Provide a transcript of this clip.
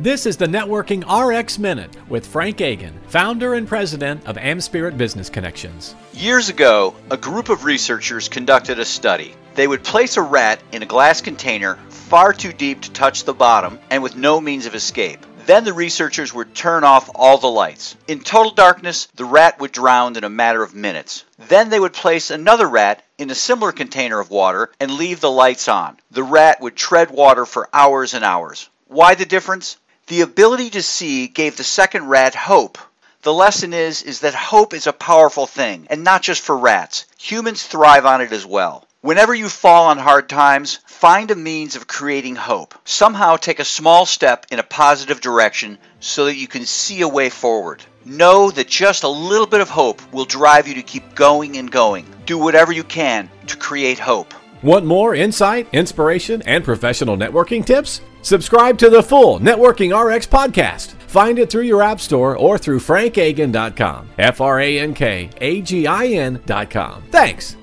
This is the Networking RX Minute with Frank Agin, founder and president of AmSpirit Business Connections. Years ago, a group of researchers conducted a study. They would place a rat in a glass container far too deep to touch the bottom and with no means of escape. Then the researchers would turn off all the lights. In total darkness, the rat would drown in a matter of minutes. Then they would place another rat in a similar container of water and leave the lights on. The rat would tread water for hours and hours. Why the difference? The ability to see gave the second rat hope. The lesson is is that hope is a powerful thing, and not just for rats. Humans thrive on it as well. Whenever you fall on hard times, find a means of creating hope. Somehow take a small step in a positive direction so that you can see a way forward. Know that just a little bit of hope will drive you to keep going and going. Do whatever you can to create hope. Want more insight, inspiration, and professional networking tips? Subscribe to the full Networking RX podcast. Find it through your app store or through frankagin.com. F R A N K A G I N.com. Thanks.